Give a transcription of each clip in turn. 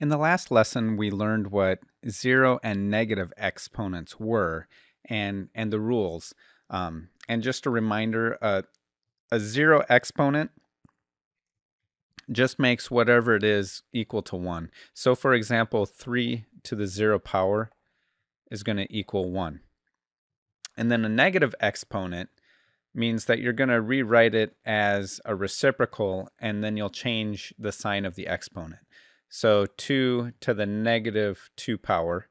In the last lesson, we learned what zero and negative exponents were and, and the rules. Um, and just a reminder, uh, a zero exponent just makes whatever it is equal to 1. So for example, 3 to the 0 power is going to equal 1. And then a negative exponent means that you're going to rewrite it as a reciprocal and then you'll change the sign of the exponent. So 2 to the negative 2 power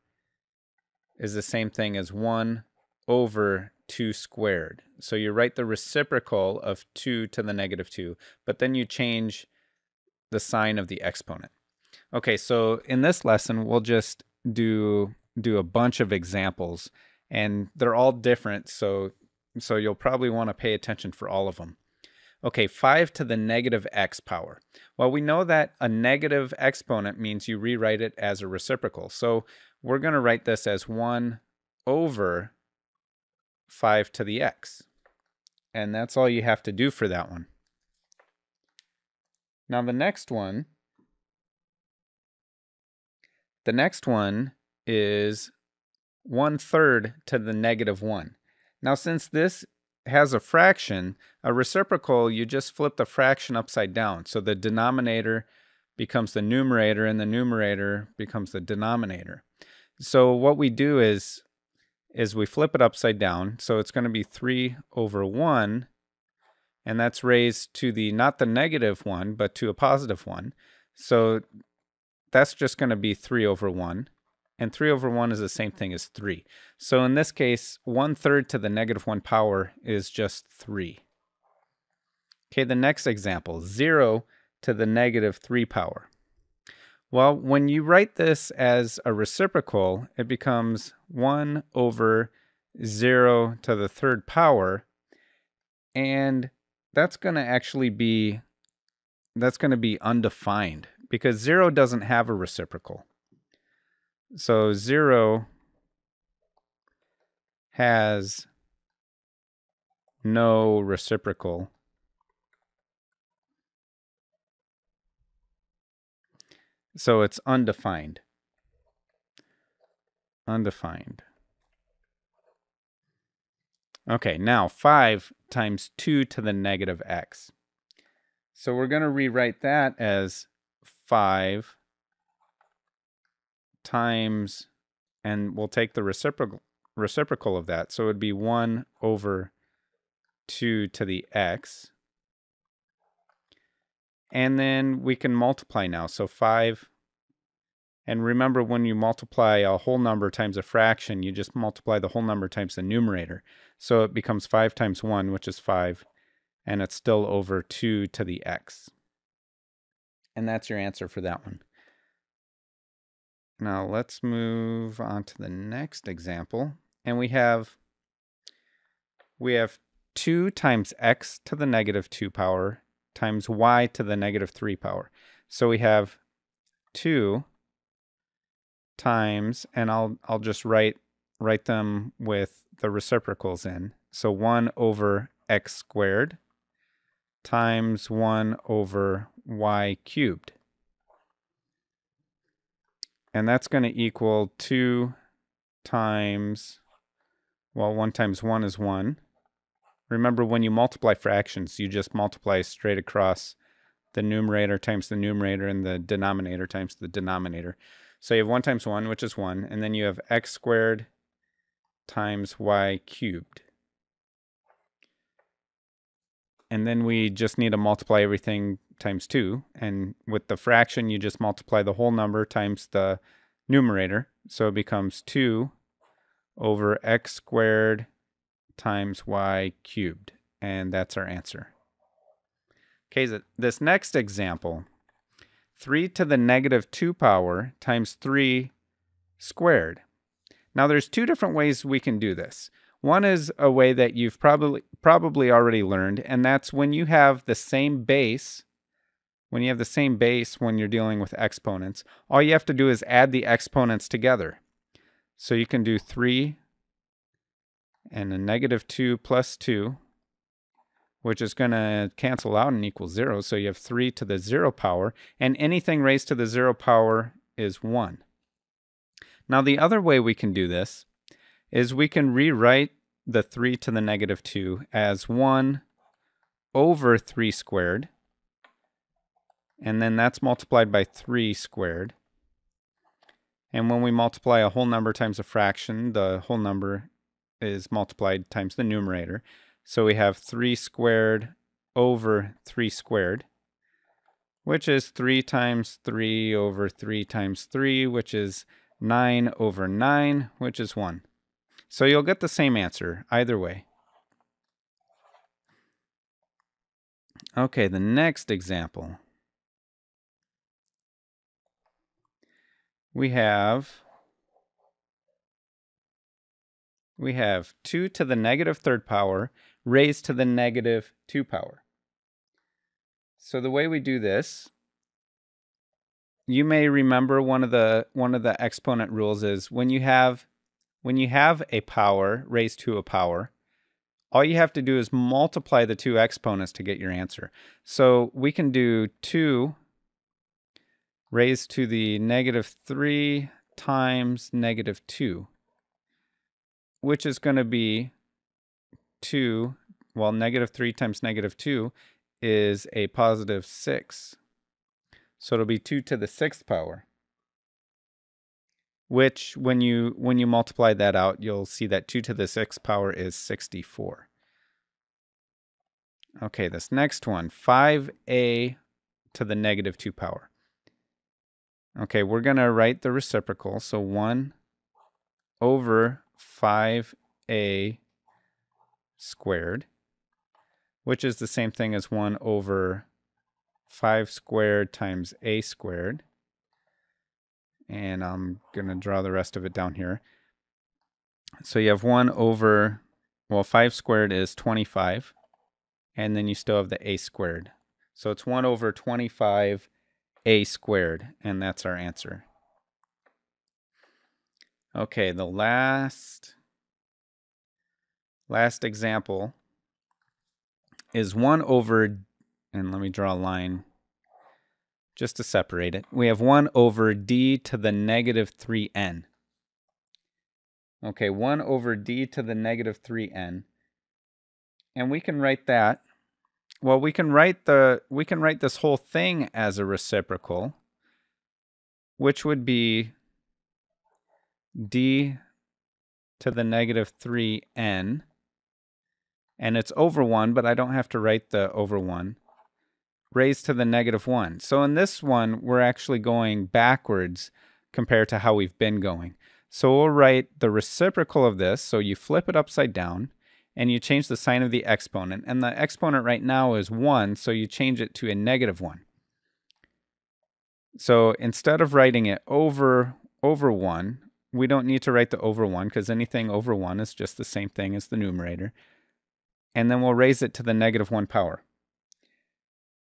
is the same thing as 1 over 2 squared. So you write the reciprocal of 2 to the negative 2, but then you change the sign of the exponent. Okay, so in this lesson, we'll just do do a bunch of examples and they're all different, so so you'll probably want to pay attention for all of them. Okay, 5 to the negative x power. Well, we know that a negative exponent means you rewrite it as a reciprocal. So we're going to write this as 1 over 5 to the x. And that's all you have to do for that one. Now the next one, the next one is one third to the negative one. Now since this has a fraction, a reciprocal, you just flip the fraction upside down. So the denominator becomes the numerator and the numerator becomes the denominator. So what we do is, is we flip it upside down. So it's going to be 3 over 1 and that's raised to the not the negative 1 but to a positive 1 so that's just going to be 3 over 1 and 3 over 1 is the same thing as 3 so in this case 1 third to the negative 1 power is just 3 okay the next example 0 to the negative 3 power. Well when you write this as a reciprocal it becomes 1 over 0 to the third power and that's going to actually be that's going to be undefined because 0 doesn't have a reciprocal. So 0 has no reciprocal. So it's undefined. Undefined. Okay, now 5 times 2 to the negative x. So we're going to rewrite that as 5 times, and we'll take the reciprocal, reciprocal of that. So it would be 1 over 2 to the x. And then we can multiply now. So 5 and remember, when you multiply a whole number times a fraction, you just multiply the whole number times the numerator. So it becomes 5 times 1, which is 5, and it's still over 2 to the x. And that's your answer for that one. Now let's move on to the next example. And we have we have 2 times x to the negative 2 power times y to the negative 3 power. So we have 2 times, and I'll I'll just write write them with the reciprocals in. So 1 over x squared times 1 over y cubed. And that's going to equal 2 times, well, 1 times 1 is 1. Remember, when you multiply fractions, you just multiply straight across the numerator times the numerator and the denominator times the denominator. So you have 1 times 1, which is 1, and then you have x squared times y cubed. And then we just need to multiply everything times 2. And with the fraction, you just multiply the whole number times the numerator. So it becomes 2 over x squared times y cubed. And that's our answer. Okay, this next example 3 to the negative 2 power times 3 squared. Now there's two different ways we can do this. One is a way that you've probably probably already learned, and that's when you have the same base, when you have the same base when you're dealing with exponents, all you have to do is add the exponents together. So you can do 3 and a negative 2 plus 2 which is going to cancel out and equal 0. So you have 3 to the 0 power. And anything raised to the 0 power is 1. Now the other way we can do this is we can rewrite the 3 to the negative 2 as 1 over 3 squared. And then that's multiplied by 3 squared. And when we multiply a whole number times a fraction, the whole number is multiplied times the numerator. So we have 3 squared over 3 squared, which is 3 times 3 over 3 times 3, which is 9 over 9, which is 1. So you'll get the same answer either way. Okay, the next example. We have we have 2 to the negative third power raised to the negative 2 power. So the way we do this, you may remember one of the one of the exponent rules is when you have when you have a power raised to a power, all you have to do is multiply the two exponents to get your answer. So we can do 2 raised to the negative 3 times negative 2 which is going to be 2, well, negative 3 times negative 2 is a positive 6. So it'll be 2 to the 6th power. Which, when you when you multiply that out, you'll see that 2 to the 6th power is 64. Okay, this next one, 5a to the negative 2 power. Okay, we're going to write the reciprocal. So 1 over 5a squared, which is the same thing as 1 over 5 squared times a squared. And I'm going to draw the rest of it down here. So you have 1 over, well, 5 squared is 25. And then you still have the a squared. So it's 1 over 25 a squared. And that's our answer. Okay, the last last example is 1 over, and let me draw a line just to separate it. We have 1 over d to the negative 3n. Okay, 1 over d to the negative 3n. And we can write that, well, we can write the, we can write this whole thing as a reciprocal, which would be d to the negative 3n. And it's over 1, but I don't have to write the over 1. Raised to the negative 1. So in this one, we're actually going backwards compared to how we've been going. So we'll write the reciprocal of this. So you flip it upside down and you change the sign of the exponent. And the exponent right now is 1, so you change it to a negative 1. So instead of writing it over over 1, we don't need to write the over 1 because anything over 1 is just the same thing as the numerator. And then we'll raise it to the negative 1 power.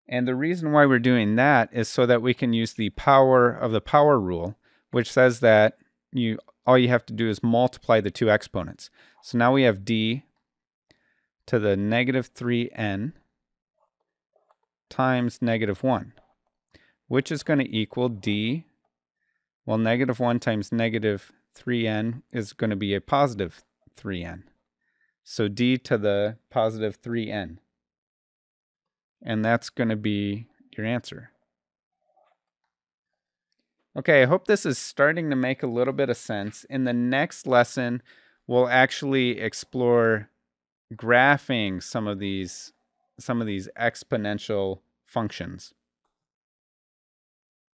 And the reason why we're doing that is so that we can use the power of the power rule, which says that you all you have to do is multiply the two exponents. So now we have d to the negative 3n times negative 1, which is going to equal d, well, negative 1 times negative 3n is going to be a positive 3n. So d to the positive 3n. And that's going to be your answer. Okay, I hope this is starting to make a little bit of sense. In the next lesson, we'll actually explore graphing some of these some of these exponential functions.